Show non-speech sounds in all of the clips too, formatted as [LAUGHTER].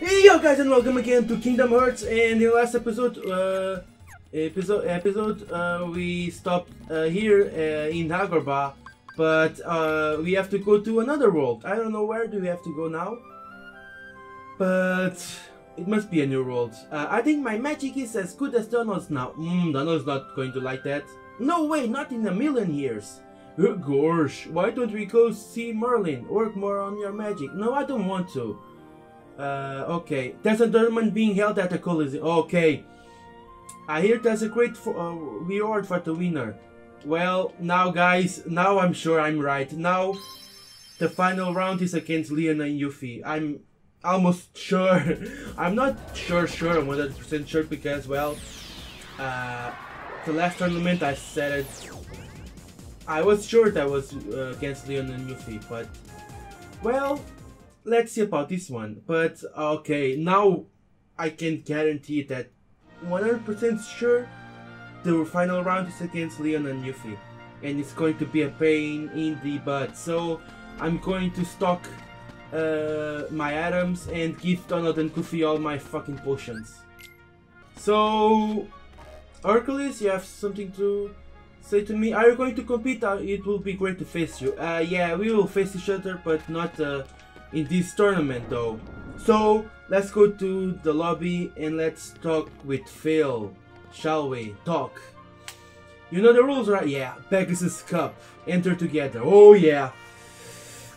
Yo guys and welcome again to Kingdom Hearts and in the last episode uh, episode episode uh, we stopped uh, here uh, in Dagobah but uh, we have to go to another world. I don't know where do we have to go now but it must be a new world. Uh, I think my magic is as good as Donald's now. Mmm, Donald's not going to like that. No way, not in a million years. Gosh, why don't we go see Merlin? Work more on your magic. No, I don't want to. Uh, okay. There's a tournament being held at the Coliseum. Okay. I hear there's a great uh, reward for the winner. Well, now guys, now I'm sure I'm right. Now, the final round is against Leon and Yuffie. I'm almost [LAUGHS] sure. I'm not sure, sure, I'm 100% sure because, well, uh, the last tournament I said it. I was sure that was uh, against Leon and Yuffie, but, well, let's see about this one. But, okay, now I can guarantee that 100% sure the final round is against Leon and Yuffie. And it's going to be a pain in the butt. So, I'm going to stock uh, my items and give Donald and Goofy all my fucking potions. So, Hercules, you have something to say to me? Are you going to compete? Uh, it will be great to face you. Uh, yeah, we will face each other, but not uh, in this tournament though. So, let's go to the lobby and let's talk with Phil. Shall we? Talk. You know the rules, right? Yeah. Pegasus Cup. Enter together. Oh yeah.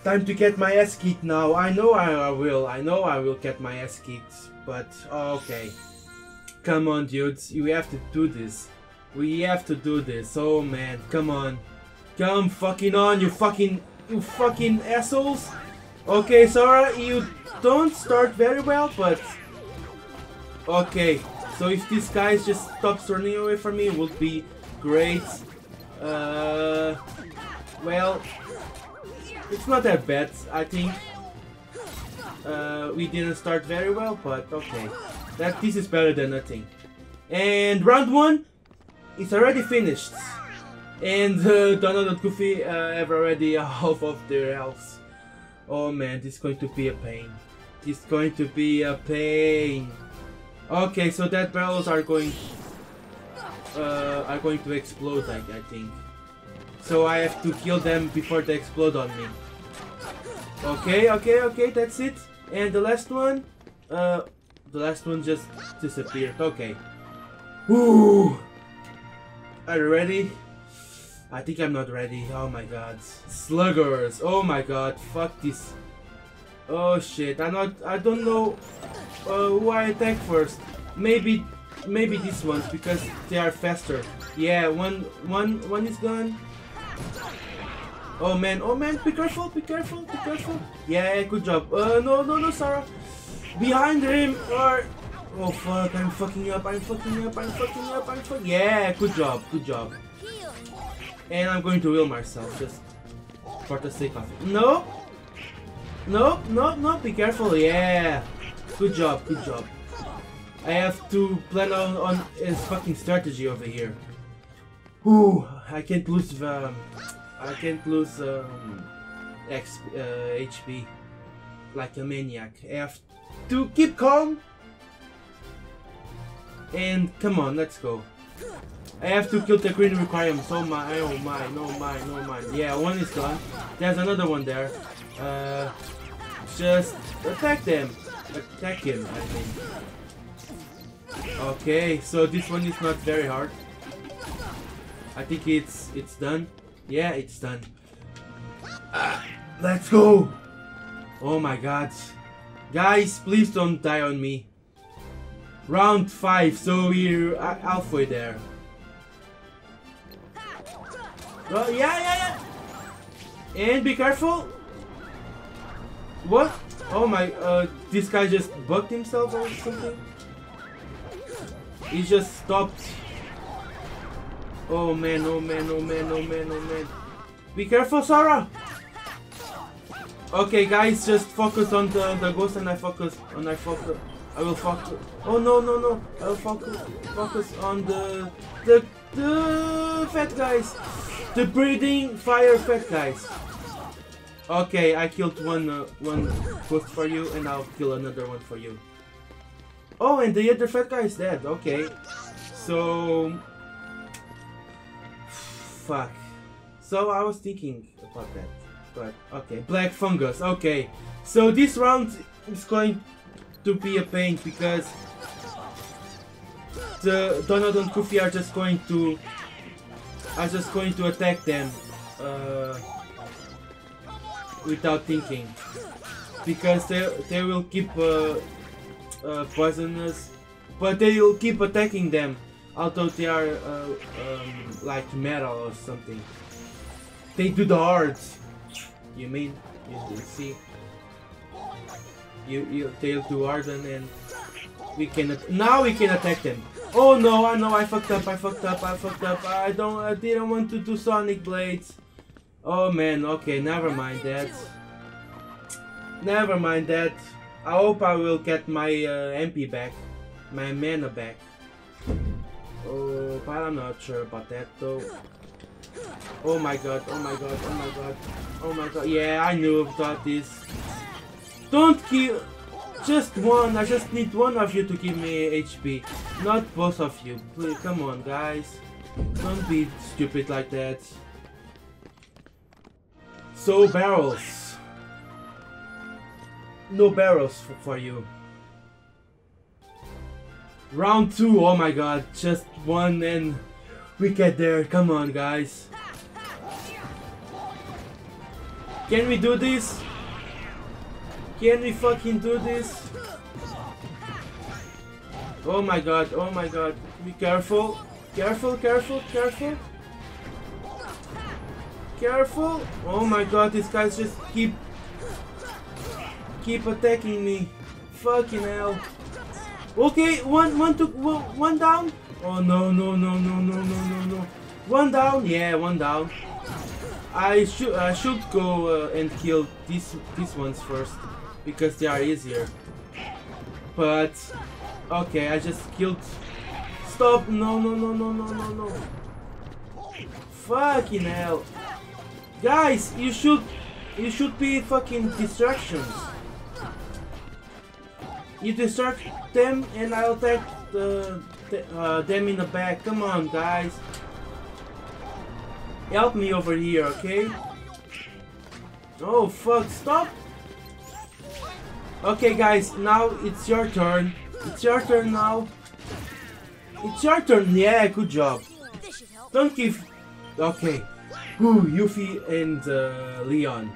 Time to get my ass kicked now. I know I, will. I know I will get my ass kicked. But, oh, okay. Come on, dudes. We have to do this. We have to do this. Oh, man. Come on. Come fucking on, you fucking... You fucking assholes. Okay, Sora, you don't start very well, but... Okay. So if this guy just stops running away from me, it would be great. Uh... Well, it's not that bad, I think. Uh, we didn't start very well, but okay. That This is better than nothing. And round one is already finished. And uh, Donald and Goofy uh, have already [LAUGHS] half of their health. Oh man, this is going to be a pain. It's going to be a pain. Okay, so that barrels are going uh, are going to explode, I, I think. So I have to kill them before they explode on me. Okay, okay, okay, that's it. And the last one, uh, the last one just disappeared. Okay. Are you ready? I think I'm not ready. Oh my god. Sluggers. Oh my god. Fuck this. Oh shit. I'm not. I don't know uh, who I attack first. Maybe, maybe these ones because they are faster. Yeah. One, one, one is gone. Oh man, oh man, be careful, be careful, be careful. Yeah, good job. Uh, no, no, no, Sora. Behind him, or... Oh fuck, I'm fucking up, I'm fucking up, I'm fucking up, I'm fucking... Yeah, good job, good job. And I'm going to heal myself, just for the sake of it. No! No, no, no, be careful, yeah. Good job, good job. I have to plan on, on his fucking strategy over here. Ooh, I can't lose the... Um, I can't lose um, X, uh, HP like a maniac. I have to keep calm. And come on, let's go. I have to kill the Green Requiems. Oh my, oh my, no my, no my. Yeah, one is gone. There's another one there. Uh, just attack them. Attack him, I think. Okay, so this one is not very hard. I think it's it's done. Yeah, it's done. Let's go! Oh my god. Guys, please don't die on me. Round 5, so we're halfway there. Oh, yeah, yeah, yeah! And be careful! What? Oh my, uh, this guy just bugged himself or something? He just stopped Oh man, oh man, oh man, oh man, oh man. Be careful, Sora! Okay, guys, just focus on the, the ghost and I focus, and I focus, I will focus. Oh no, no, no, I will focus, focus on the, the, the fat guys. The breathing fire fat guys. Okay, I killed one uh, one ghost for you, and I'll kill another one for you. Oh, and the other fat guy is dead. Okay, so fuck. So I was thinking about that, but okay, black fungus. Okay, so this round is going to be a pain because the Donald and Goofy are just going to are just going to attack them. Uh, without thinking. Because they they will keep uh, uh, poisonous but they will keep attacking them although they are uh, um, like metal or something. They do the hearts you mean you, you see? You, you they'll do harden and we can now we can attack them oh no I know I fucked up I fucked up I fucked up I don't I didn't want to do sonic blades Oh man, okay, never mind that. Never mind that. I hope I will get my uh, MP back. My mana back. Oh, but I'm not sure about that though. Oh my god, oh my god, oh my god. Oh my god, yeah, I knew about this. Don't kill... Just one, I just need one of you to give me HP. Not both of you. Please, come on guys. Don't be stupid like that. So barrels. No barrels for, you. Round two, oh my god, just one and we get there. Come on guys. Can we do this? Can we fucking do this? Oh my god, oh my god. Be careful. Careful, careful, careful. Careful! Oh my god, these guys just keep... Keep attacking me. Fucking hell. Okay, one, one, two, one, one down. Oh no, no, no, no, no, no, no, no. One down, yeah, one down. I should, I should go uh, and kill these, these ones first. Because they are easier. But, okay, I just killed... Stop! No, no, no, no, no, no, no. Fucking hell. Guys, you should you should be fucking distractions. You distract them and I'll attack the, the uh, them in the back. Come on, guys. Help me over here, okay? Oh fuck, stop! Okay guys, now it's your turn. It's your turn now. It's your turn, yeah, good job. Don't give... Okay, Ooh, Yuffie and uh, Leon.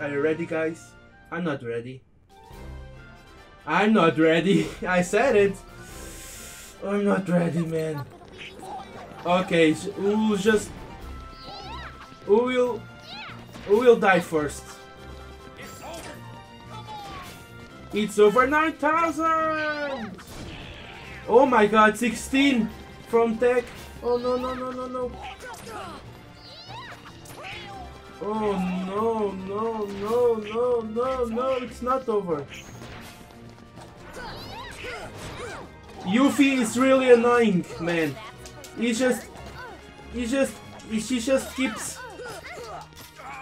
Are you ready, guys? I'm not ready. I'm not ready. [LAUGHS] I said it. I'm not ready, man. Okay, we'll just... Who will... Who will die first? It's over 9,000! Oh my god, 16 from tech. Oh no, no, no, no, no. Oh no, no, no, no, no, no, it's not over. Yuffie is really annoying, man. He just, he just, she just keeps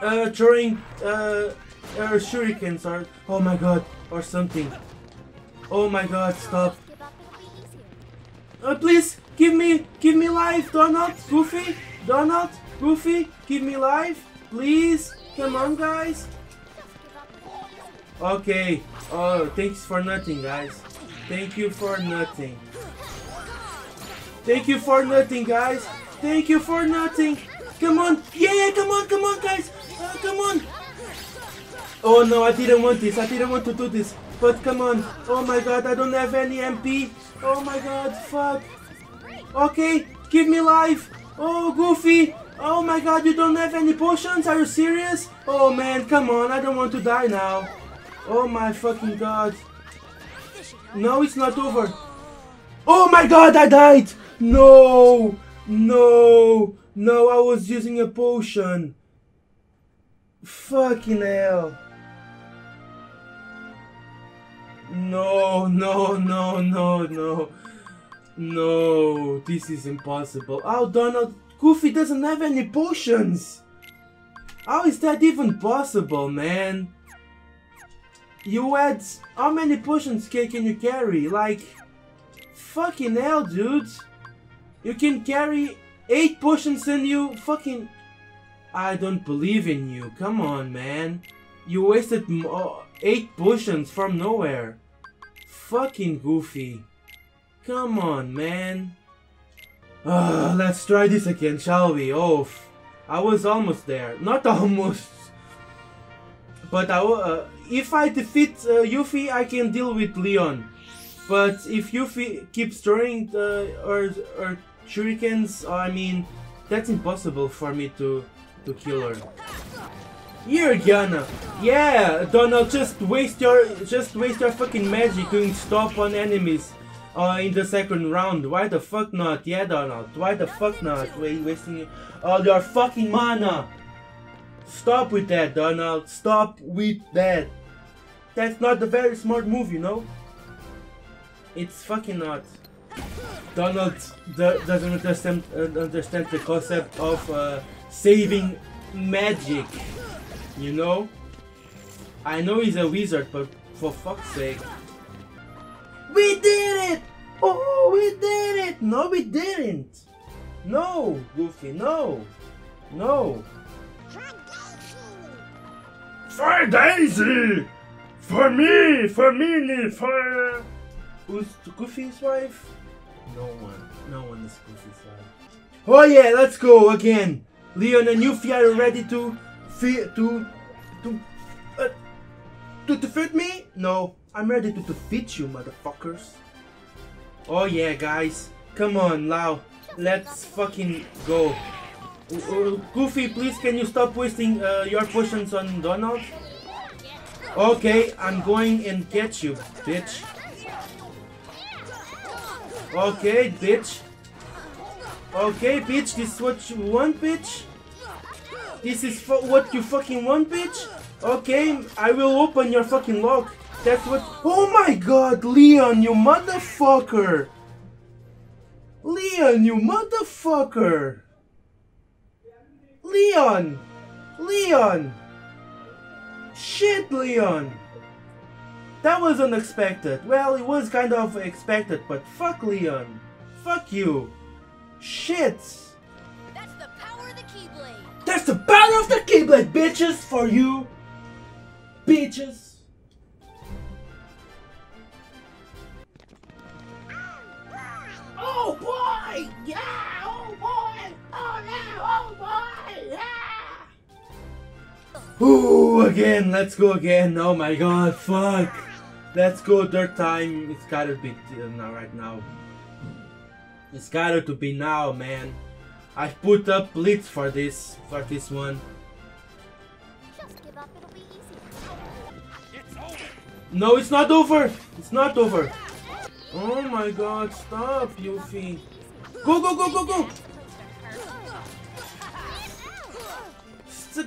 uh, throwing uh, uh, shurikens or, oh my god, or something. Oh my god, stop. Uh, please, give me, give me life, Donald, Goofy, Donald, Goofy, give me life. Please? Come on, guys. Okay. Oh, thanks for nothing, guys. Thank you for nothing. Thank you for nothing, guys. Thank you for nothing. Come on. Yeah, yeah, come on, come on, guys. Uh, come on. Oh, no, I didn't want this. I didn't want to do this. But come on. Oh, my God, I don't have any MP. Oh, my God, fuck. Okay, give me life. Oh, Goofy. Oh my god, you don't have any potions? Are you serious? Oh man, come on, I don't want to die now. Oh my fucking god. No, it's not over. Oh my god, I died! No! No! No, I was using a potion. Fucking hell. No, no, no, no, no. No, this is impossible. Oh, Donald, Goofy doesn't have any potions! How is that even possible, man? You had... How many potions can, you carry? Like... Fucking hell, dude. You can carry 8 potions and you fucking... I don't believe in you. Come on, man. You wasted oh, 8 potions from nowhere. Fucking goofy. Come on, man. Uh, let's try this again, shall we? Oh, I was almost there. Not [LAUGHS] almost. But I, uh, if I defeat uh, Yuffie, I can deal with Leon. But if Yuffie keeps throwing or shurikens, I mean, that's impossible for me to, to kill her. You're gonna. Yeah, Donald, just waste your just waste your fucking magic doing stop on enemies uh, in the second round. Why the fuck not? Yeah, Donald. Why the fuck not? Wait, wasting all your fucking mana. Stop with that, Donald. Stop with that. That's not a very smart move, you know? It's fucking not. Donald doesn't understand, uh, understand the concept of uh, saving magic. You know? I know he's a wizard, but for fuck's sake. We did it! Oh, we did it! No, we didn't! No, Goofy, no! No! For Daisy! For me! For me! For... Uh, Who's Goofy's wife? No one. No one is Goofy's wife. Oh yeah, let's go again! Leon and Yuffie are ready to to to uh, to defeat me? No, I'm ready to defeat you, motherfuckers. Oh yeah, guys, come on, Lau, let's fucking go. Uh, uh, Goofy, please, can you stop wasting uh, your potions on Donald? Okay, I'm going and catch you, bitch. Okay, bitch. Okay, bitch, this is what you want, bitch? This is what you fucking want, bitch? Okay, I will open your fucking lock. That's what- Oh my god, Leon, you motherfucker! Leon, you motherfucker! Leon! Leon! Shit, Leon! That was unexpected. Well, it was kind of expected, but fuck Leon. Fuck you. Shit! That's the power of the Keyblade, bitches, for you, bitches. Oh boy! Yeah! Oh boy! Oh no! Oh boy! Yeah! Ooh, again, let's go again. Oh my god, fuck. Let's go third time. It's gotta be uh, now, right now. It's gotta to be now, man. I put up blitz for this for this one. No, it's not over. It's not over. Oh my god, stop, Yuffie. Go, go, go, go, go.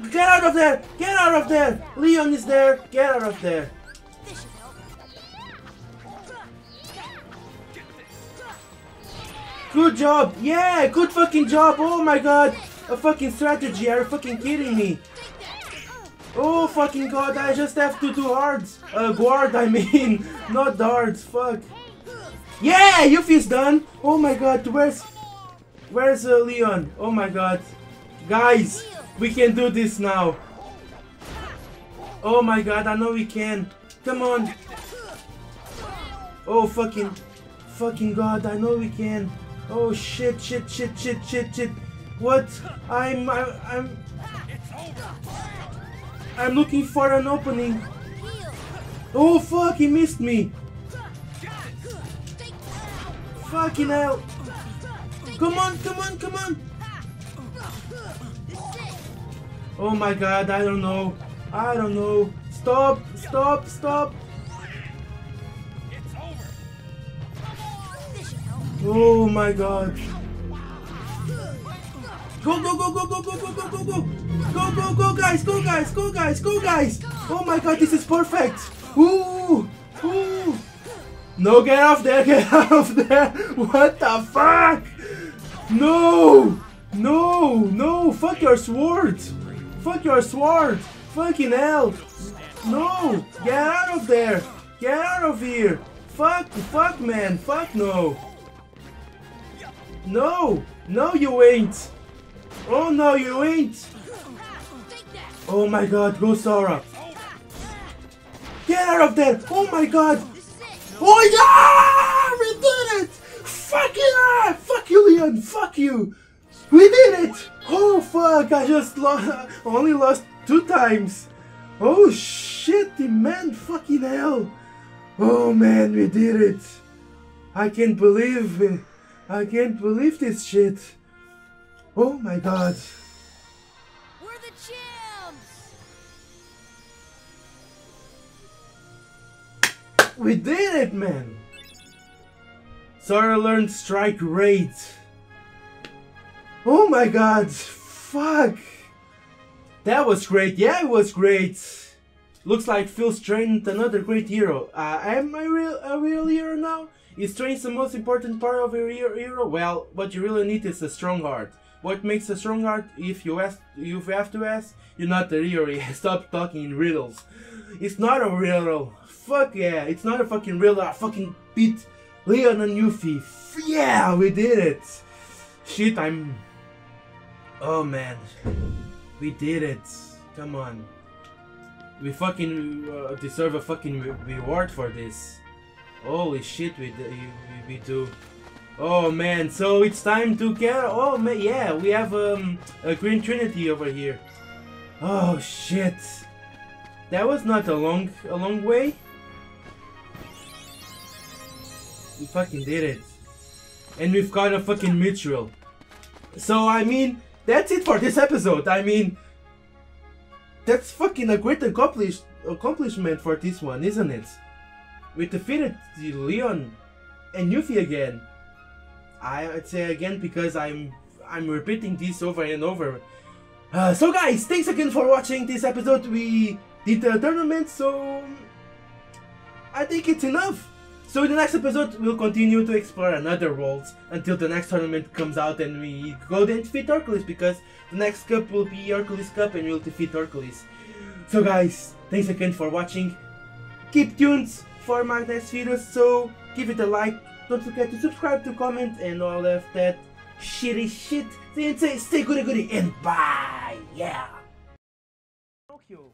Get out of there! Get out of there! Leon is there! Get out of there! Good job! Yeah, good fucking job! Oh my god! A fucking strategy, are you fucking kidding me? Oh fucking god, I just have to do hards! Uh, guard, I mean! [LAUGHS] Not darts, fuck! Yeah! Yuffie's done! Oh my god, where's... Where's uh, Leon? Oh my god. Guys, we can do this now. Oh my god, I know we can. Come on. Oh fucking... Fucking god, I know we can. Oh shit, shit, shit, shit, shit, shit. What? I'm, I'm, I'm... I'm looking for an opening. Oh fuck, he missed me. Fucking hell. Come on, come on, come on. Oh my god, I don't know. I don't know. Stop, stop, stop. Oh my god. Go, go, go, go, go, go, go, go, go, go. Go, go, go, guys, go, guys, go, guys, go, guys. Oh my god, this is perfect. Ooh, ooh. No, get off there, [LAUGHS] get off there. What the fuck? No, no, no, fuck your sword. Fuck your sword! Fucking hell! No! Get out of there! Get out of here! Fuck! Fuck, man! Fuck no! No! No, you ain't! Oh no, you ain't! Oh my god, go Sora! Get out of there! Oh my god! Oh yeah! We did it! Fuck yeah! Fuck you, Leon! Fuck you! We did it! Oh fuck! I just lost. [LAUGHS] Only lost two times. Oh shit, the man! Fucking hell! Oh man, we did it! I can't believe it. I can't believe this shit. Oh my god. We're the champs! We did it, man! Sora learned Strike Raid. Oh my god! Fuck! That was great. Yeah, it was great. Looks like Phil's trained another great hero. Uh, am I real a real hero now? Is strength the most important part of real hero? Well, what you really need is a strong heart. What makes a strong heart? If you ask, you have to ask, you're not a hero. [LAUGHS] Stop talking in riddles. It's not a riddle. Fuck yeah, it's not a fucking riddle. I fucking beat Leon and Yuffie. Yeah, we did it. Shit, I'm. Oh man, we did it. Come on. We fucking uh, deserve a fucking re- reward for this. Holy shit, we, d- we, do. Oh man, so it's time to get. Oh man, yeah, we have um, a Green Trinity over here. Oh shit. That was not a long, a long way. We fucking did it. And we've got a fucking Mithril. So, I mean, that's it for this episode. I mean, that's fucking a great accomplish accomplishment for this one, isn't it? We defeated the Leon and Yuffie again. I would say again because I'm I'm repeating this over and over. Uh, so guys, thanks again for watching this episode. We did the tournament, so I think it's enough. So in the next episode, we'll continue to explore another worlds until the next tournament comes out and we go and defeat Hercules because the next cup will be Hercules Cup and we'll defeat Hercules. So guys, thanks again for watching. Keep tuned for my next videos, so give it a like. Don't forget to subscribe, to comment, and all of that shitty shit. Then say stay goody goody and bye. Yeah. Tokyo.